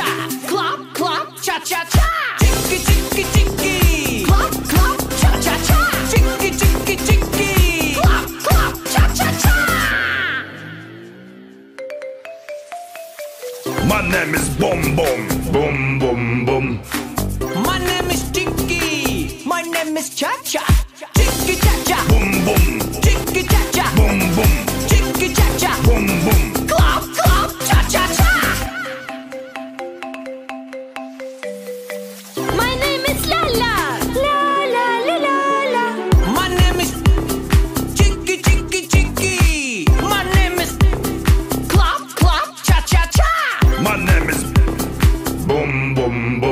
cha. Clop, clop, cha cha cha. Chicky, chicky, chicky. Clop, clop, cha cha cha. Chicky, chicky, chicky. Clop, clop, cha cha cha. My name is Boom Boom. Boom Boom Boom. My name is Chicky. My name is Cha Cha. annemiz Bum bum bum.